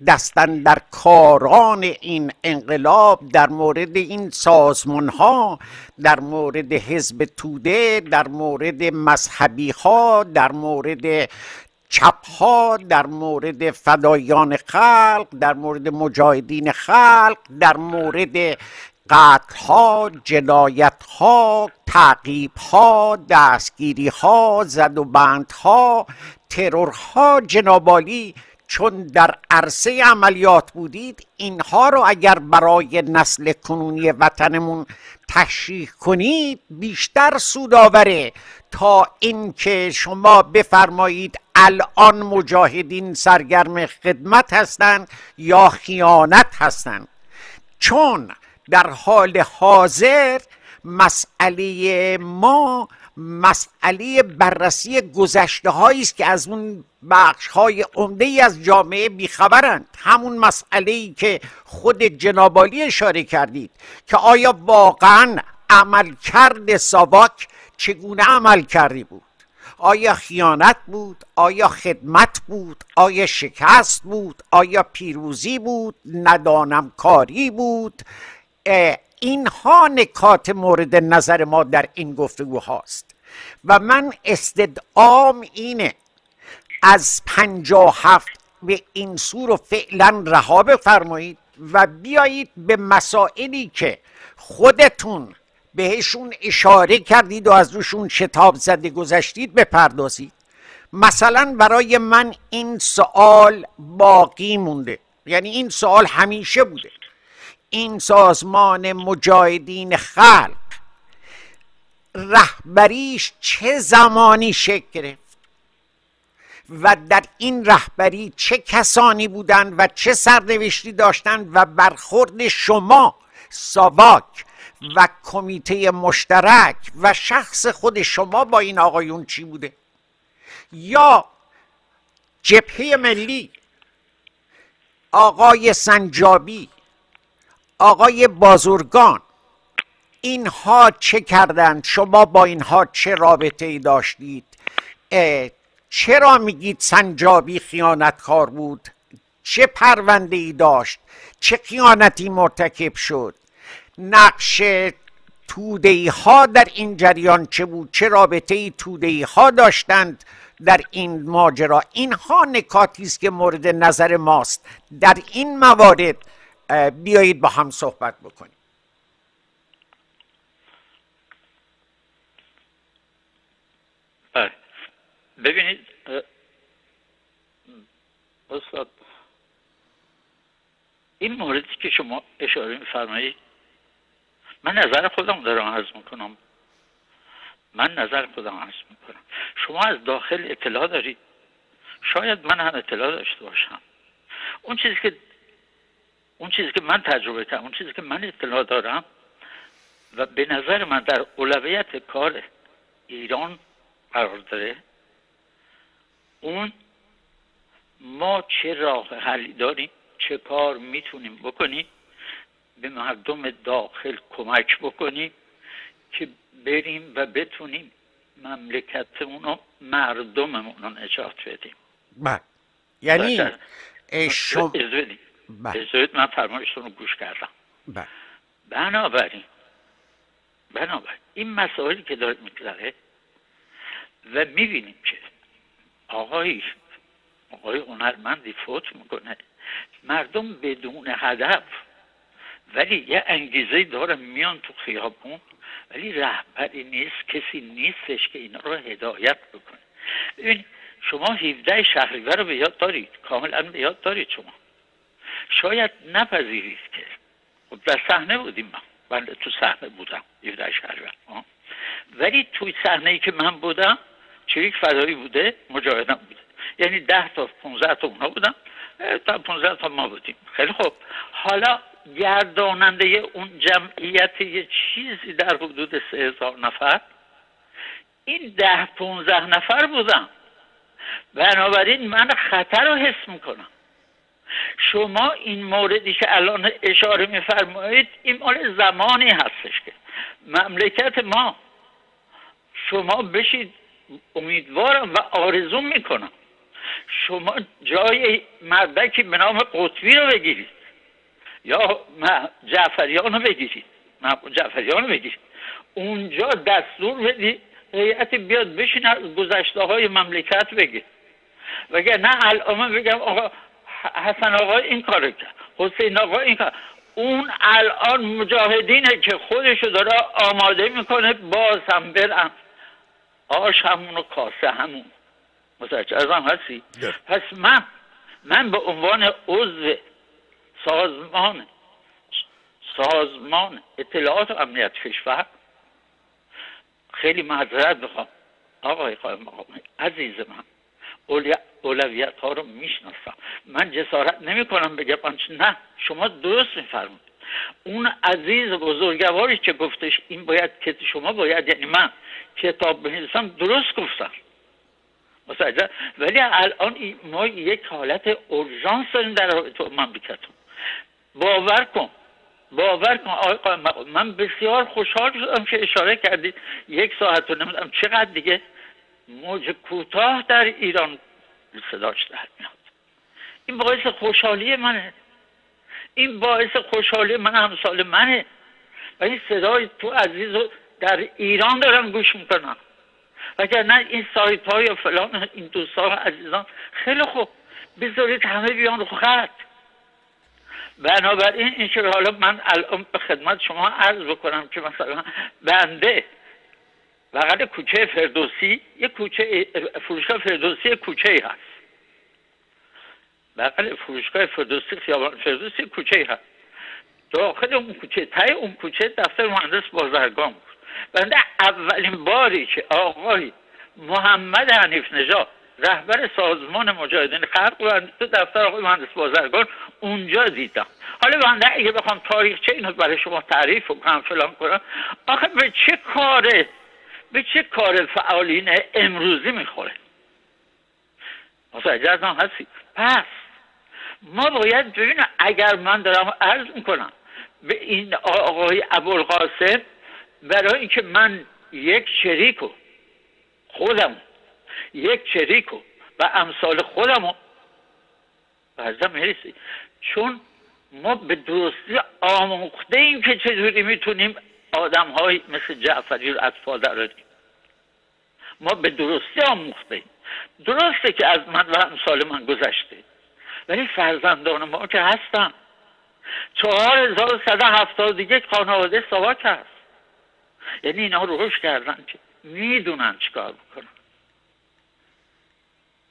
S2: دستن در کاران این انقلاب در مورد این سازمان ها در مورد حزب توده در مورد مذهبی ها در مورد چپ ها در مورد فدایان خلق در مورد مجاهدین خلق در مورد قتل ها جنایت ها تعقیب ها دستگیری ها زد و بند ها ترور ها جنابالی چون در عرصه عملیات بودید اینها رو اگر برای نسل کنونی وطنمون تشریح کنید بیشتر سوداوره تا اینکه شما بفرمایید الان مجاهدین سرگرم خدمت هستند یا خیانت هستند. چون در حال حاضر مسئله ما مسئله بررسی گذشته هایی است که از اون بخش های عمده ای از جامعه بیخبرند. همون مسئله ای که خود جنابالی اشاره کردید که آیا واقعا عملکرد ساواک چگونه عمل کردی بود؟ آیا خیانت بود؟ آیا خدمت بود؟ آیا شکست بود؟ آیا پیروزی بود؟ ندانم کاری بود اینها نکات مورد نظر ما در این گفتگو هاست. و من استدعام اینه از پنجا هفت به این سو رو فعلا رها بفرمایید و بیایید به مسائلی که خودتون بهشون اشاره کردید و از روشون شتاب زده گذشتید بپردازید. مثلا برای من این سوال باقی مونده. یعنی این سوال همیشه بوده. این سازمان مجاهدین خلق رهبریش چه زمانی شکل گرفت و در این رهبری چه کسانی بودند و چه سرنوشتی داشتند و برخورد شما ساواک و کمیته مشترک و شخص خود شما با این آقایون چی بوده؟ یا جبهه ملی آقای سنجابی آقای بازرگان اینها چه کردند شما با اینها چه رابطه ای داشتید چرا میگید سنجابی خیانتکار بود؟ چه پرونده ای داشت؟ چه خیانتی مرتکب شد؟ نقش تودهی ها در این جریان چه بود؟ چه رابطه ای تودهی ها داشتند در این ماجرا؟ اینها نکاتی است که مورد نظر ماست. در این موارد بیایید با هم صحبت بکنیم.
S1: ببینید استاد این موردی که شما اشاره میفرمایید من نظر خودم دارم عرض می‌کنم. من نظر خودم عرض می‌کنم. شما از داخل اطلاع دارید. شاید من هم اطلاع داشته باشم. اون چیزی که اون چیزی که من تجربه کردم اون چیزی که من اطلاع دارم و به نظر من در اولویت کار ایران قرار داره اون ما چه راه حلی داریم چه کار می‌تونیم بکنیم به مردم داخل کمک بکنیم که بریم و بتونیم مملکتمون و مردممون رو نجات بدیم.
S2: بله. یعنی شما
S1: بله. من فرمایشتون رو گوش کردم.
S2: بله.
S1: بنابراین بنابراین این مسائلی که داره میگذره و می‌بینیم که آقای آقای هنرمندی فوت می‌کنه. مردم بدون هدف ولی یه انگیزه داره میان تو خیابون ولی رهبری نیست کسی نیستش که اینا رو هدایت بکنه. ببین شما 17 شهریور رو به یاد دارید. کاملا به یاد دارید شما. شاید نپذیرید که. خب در صحنه بودیم من بله تو صحنه بودم 17 شهریور ولی توی صحنه ای که من بودم چریک فدایی بوده مجاهدم بوده. یعنی ده تا 15 تا اونا بودن. تا 15 تا ما بودیم. خیلی خوب. حالا گرداننده اون جمعیت یه چیزی در حدود سه هزار نفر. این ده پونزده نفر بودم بنابراین من خطر رو حس می‌کنم. شما این موردی که الان اشاره میفرمایید این مال زمانی هستش که. مملکت ما. شما بشید امیدوارم و آرزو می‌کنم. شما جای مردکی به نام قطبی رو بگیرید. یا جعفریان رو بگیرید. جعفریان رو بگیرید. اونجا دستور بدید هیئت بیاد بشین از گذشته های مملکت بگید وگر نه الان بگم آقا حسن آقا این کار کرد. حسین آقا این کار اون الان مجاهدینه که خودشو داره آماده می‌کنه باز هم برم آش همون و کاسه همون. متوجه هم هستی؟ پس من من به عنوان عضو سازمان سازمان اطلاعات و امنیت کشور خیلی معذرت بخوام آقای قائم مقامی عزیز من اولویت ها رو می‌شناسم. من جسارت نمی کنم بگم نه شما درست میفرمایید. اون عزیز بزرگواری که گفتش این باید که شما باید یعنی من کتاب بنویسم درست گفتم. متوجه؟ ولی الان ما یک حالت اورژانس داریم در رابطه مملکتون. باور کن. باور کن. من بسیار خوشحال شدم که اشاره کردید. یک ساعت و نمی‌دونم چقدر دیگه. موج کوتاه در ایران صداش در میاد. این باعث خوشحالی منه. این باعث خوشحالی من همسال منه. و این صدای تو عزیز رو در ایران دارم گوش می‌کنم. وگر نه این سایت های فلان این دوستان عزیزان خیلی خوب. بذارید همه بیان رو خط. بنابراین این حالا من الان به خدمت شما عرض بکنم که مثلا بنده بغل کوچه فردوسی یه کوچه فروشگاه فردوسی کوچه هست. بغل فروشگاه فردوسی خیابان فردوسی کوچه هست. داخل اون کوچه تای اون کوچه دفتر مهندس بازرگان بود. بنده اولین باری که آقای محمد حنیف نژاد رهبر سازمان مجاهدین خلق رو تو دفتر آقای مهندس بازرگان اونجا دیدم. حالا بنده اگه بخوام تاریخچه اینو برای شما تعریف کنم فلان کنم آخه به چه کاره به چه کار فعالین امروزی می‌خوره؟ متوجه هم هستی؟ پس ما باید ببینیم اگر من دارم عرض می‌کنم به این آقای ابوالقاسم برای اینکه من یک شریکو خودم یک شریکو و امثال خودمو برزم می‌رسی چون ما به درستی آموخته ایم که چجوری می‌تونیم آدم های مثل جعفری رو از دراریم ما به درستی آموخته ایم درسته که از من و امثال من گذشته. ولی فرزندان ما که هستن. چهار هزار صده هفتاد دیگه خانواده سواک هست. یعنی اینا روش کردن که می‌دونن چیکار بکنن.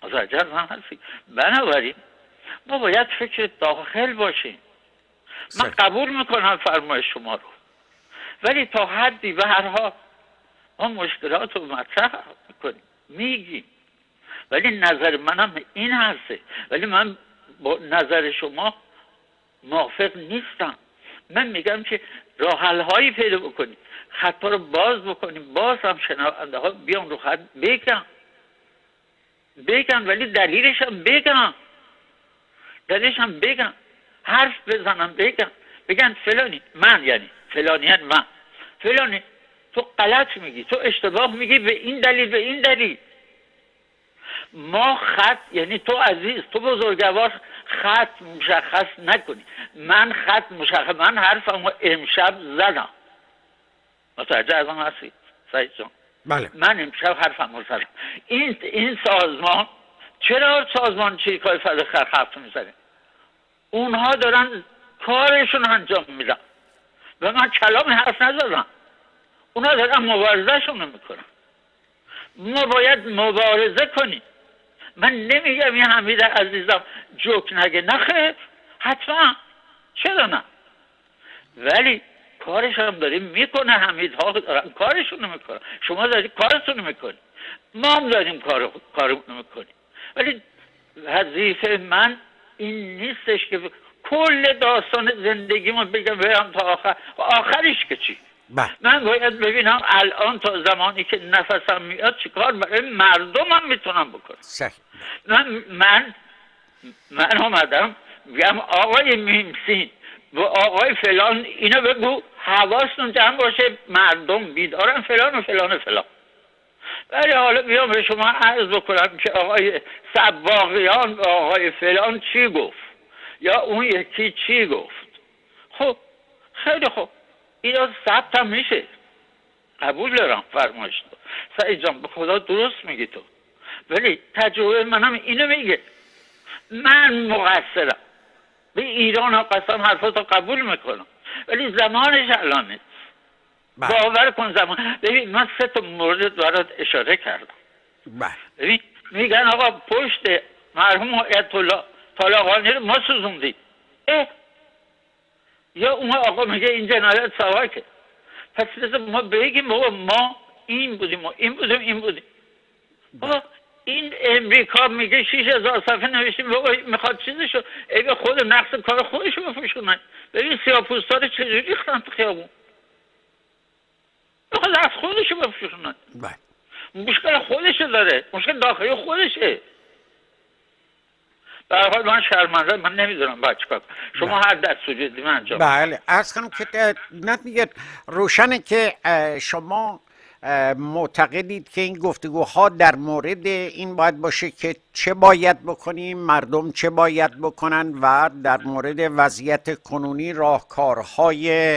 S1: متوجه هم هستی؟ بنابراین ما باید فکر داخل باشیم. من قبول می‌کنم فرمایش شما رو. ولی تا حدی به هر حال ما مشکلات رو مطرح می‌کنیم میگیم. ولی نظر منم این هسته. ولی من با نظر شما موافق نیستم. من میگم که راحل هایی پیدا بکنیم. خطا رو باز بکنیم. باز هم شنونده ها بیان رو خط بگم. بگم ولی دلیلش هم بگم. دلیلش هم بگم. حرف بزنم بگم. بگن فلانی من یعنی. فلانی یعنی من. فلانی تو غلط میگی تو اشتباه میگی به این دلیل به این دلیل. ما خط یعنی تو عزیز تو بزرگوار خط مشخص نکنی. من خط مشخص من حرفم امشب زدم. متوجه از آن هستی؟ سعید جان.
S2: بله.
S1: من امشب حرفم زدم. این این سازمان چرا سازمان چریکای فضا خرخفت می‌زنه؟ اونها دارن کارشون انجام میدن. و من کلام حرف نزدم اونا دارن مبارزهشون می‌کنن. ما باید مبارزه کنیم. من نمیگم این حمید عزیزم جوک نگه. نخیر حتما. چرا نه؟ ولی کارش هم داریم می‌کنه حمید ها دارن کارشون می‌کنن. شما دارید کارتون می‌کنی. ما هم داریم کار کارمون می‌کنیم. ولی وظیفه من این نیستش که کل داستان زندگیمو بگم برم تا آخر. آخرش که چی؟
S2: بله.
S1: من باید ببینم الان تا زمانی که نفسم میاد چیکار برای مردمم می‌تونم بکنم.
S2: صحیح.
S1: من من من آمدم میگم آقای میمسین و آقای فلان اینو بگو حواستون جمع باشه مردم بیدارن فلان و فلان و فلان. ولی حالا بیام به شما عرض بکنم که آقای سباقیان و آقای فلان چی گفت؟ یا اون یکی چی گفت؟ خب خیلی خوب اینا ثبت هم میشه. قبول دارم فرمایش تو. سعید جان به خدا درست میگی تو. ولی تجربه منم اینو میگه. من مقصرم. به ایران ها قسم حرفاتو قبول می‌کنم. ولی زمانش الان نیست.
S2: بله.
S1: باور کن زمان. ببین من سه تا مورد برات اشاره کردم.
S2: بله.
S1: ببین میگن آقا پشت مرحوم آیت الله طالقانی رو ما سوزوندیم اه یا اون آقا میگه این جنایت سواکه پس بذار ما بگیم بابا ما این بودیم و این بودیم این بودیم بابا این امریکا میگه شیش هزار صفحه نوشتیم بابا می‌خواد چیزشو اگه خود نقص کار خودشو بپوشونه ببین سیاپوستا رو چجوری ریختن تو خیابون می‌خواد از خودشو
S2: بله
S1: مشکل خودشه داره مشکل داخلی خودشه حال من شرمنده من نمی‌دونم باید چیکار. شما هر دستوری بدی من انجام
S2: بله ارز کنم که دیگه روشنه که شما معتقدید که این گفتگوها در مورد این باید باشه که چه باید بکنیم مردم چه باید بکنن و در مورد وضعیت کنونی راهکارهای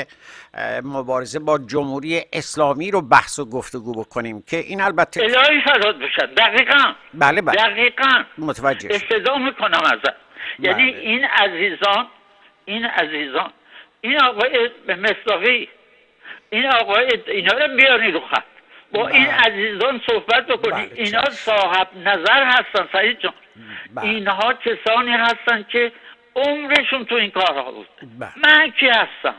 S2: اه، مبارزه با جمهوری اسلامی رو بحث و گفتگو بکنیم که این البته
S1: الهی فراد بشن دقیقا.
S2: بله بله.
S1: دقیقا.
S2: متوجه شدم.
S1: استدا می‌کنم ازت. یعنی
S2: بله.
S1: این عزیزان این عزیزان این آقای مصداقی این آقای اینا رو بیاری رو خط. با
S2: بله.
S1: این عزیزان صحبت بکنی.
S2: بله،
S1: اینا. صاحب نظر هستن سعید جان.
S2: بله.
S1: اینها کسانی هستن که عمرشون تو این کارها بود. من کی هستم؟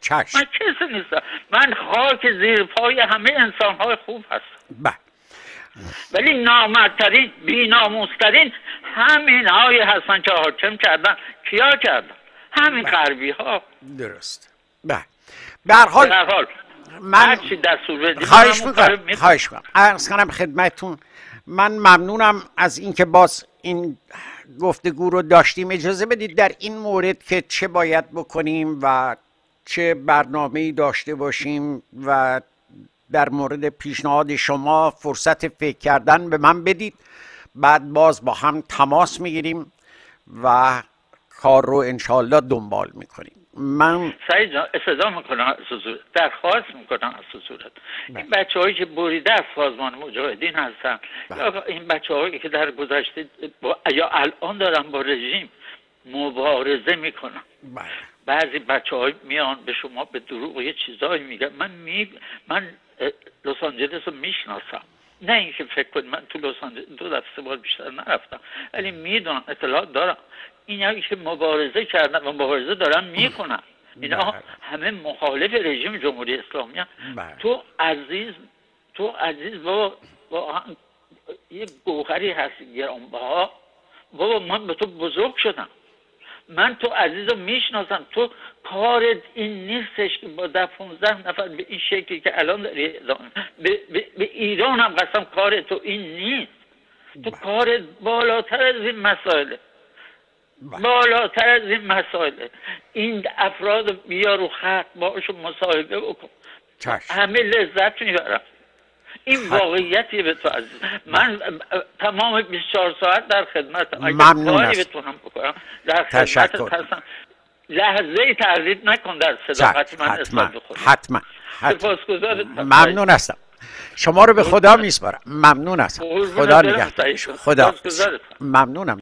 S2: چشم.
S1: من کسی نیستم. من خاک زیر پای همه انسان های خوب هستم.
S2: بله.
S1: ولی نامردترین بیناموزترین همین های هستن که حاکم کردن. کیا کردن؟ همین. غربی ها
S2: درست. بله. به هر حال. من خواهش می‌کنم. خواهش می‌کنم. عرض کنم خدمتتون من ممنونم از اینکه باز این گفتگو رو داشتیم. اجازه بدید در این مورد که چه باید بکنیم و چه برنامه داشته باشیم و در مورد پیشنهاد شما فرصت فکر کردن به من بدید. بعد باز با هم تماس می‌گیریم و کار رو انشالله دنبال می‌کنیم. من
S1: سعید جان استدا می‌کنم درخواست می‌کنم از حضورت
S2: بله.
S1: این بچه هایی که بریده از سازمان مجاهدین هستن.
S2: بله.
S1: یا این بچه هایی که در گذشته با... یا الان دارن با رژیم مبارزه می‌کنن.
S2: بله.
S1: بعضی بچه های میان به شما به دروغ یه چیزایی میگن. من می من لس آنجلس رو می‌شناسم. نه اینکه فکر کنید من تو لس آنجلس دو دفعه سه بار بیشتر نرفتم ولی می‌دونم اطلاعات دارم اینایی که مبارزه کردن و مبارزه دارن می‌کنن اینا
S2: بله.
S1: همه مخالف رژیم جمهوری اسلامی هستن.
S2: بله.
S1: تو عزیز تو عزیز بابا واقعا یه گوهری هستی گرانبها بابا من به تو بزرگ شدم من تو عزیز رو می‌شناسم. تو کارت این نیستش که با ده 15 نفر به این شکلی که الان داری به, به, به ایران هم قسم کار تو این نیست. تو کارت بالاتر از این مسائله.
S2: بله.
S1: بالاتر از این مسائله. این افراد بیا رو خط باشون مصاحبه بکن.
S2: چشم.
S1: همه لذت می‌برم این واقعیتیه به تو عزیز. من تمام 24 ساعت در خدمت.
S2: ممنون است.
S1: بتونم بکنم در
S2: تشکر.
S1: خدمت هستم. لحظه تردید نکن در صداقت من
S2: حتما حتما حتما. ممنون هستم. شما رو به خدا میسپارم. ممنون هستم. خدا نگهدار. خدا. ممنونم.